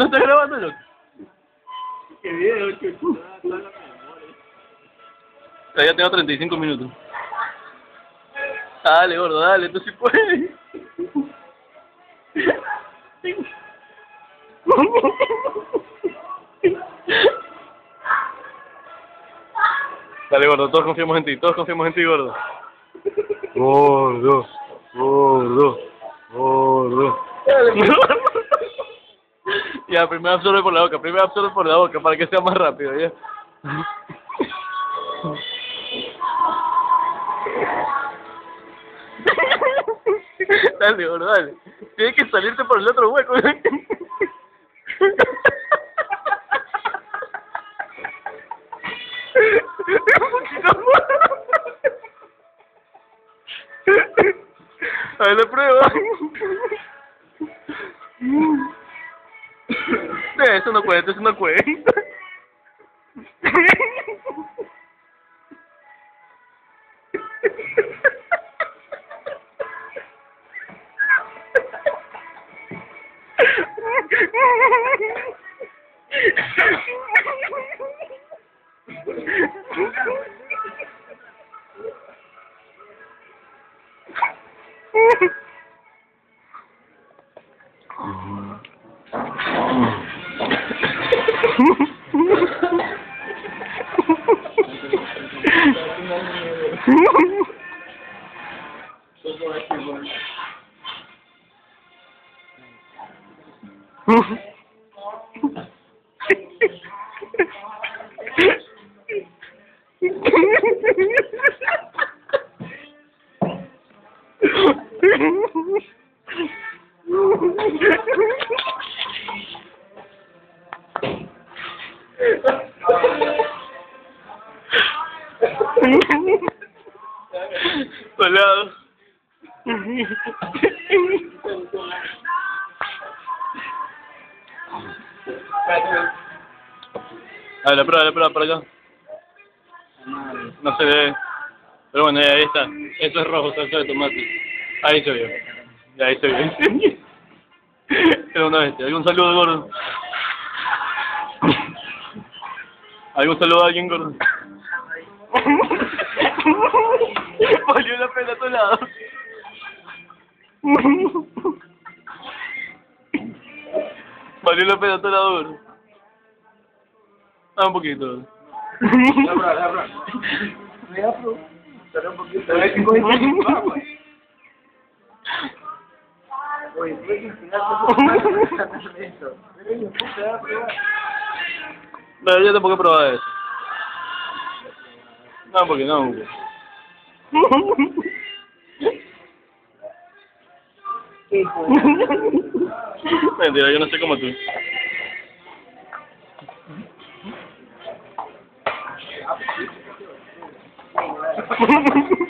no estás grabando, loco? ¿Qué video, chuchu? Ya tengo 35 minutos. Dale, gordo, dale, tú sí puedes. Dale, gordo, todos confiamos en ti, todos confiamos en ti, gordo. Gordo, gordo, gordo. Ya, primero absorbe por la boca, primero absorbe por la boca para que sea más rápido, ya. dale, gordo, dale. Tienes que salirte por el otro hueco. A ver, la prueba. No, eso no cuenta, eso no Mm-hmm. A ver, la prueba, la prueba, para acá. No se ve. Pero bueno, ahí está. Eso es rojo, salsa de tomate. Ahí se vio. Ahí se vio. Era una bestia. ¿Algún saludo, gordo? ¿Algún saludo a alguien, gordo? Valió la pena a tu lado. Valió la pena a tu lado. Ah, un poquito. La prueba, la prueba. Mira, bro. Espera un poquito. Oye, eso. Pero yo tampoco he probado eso. No, porque no. Mentira, yo no sé como tú.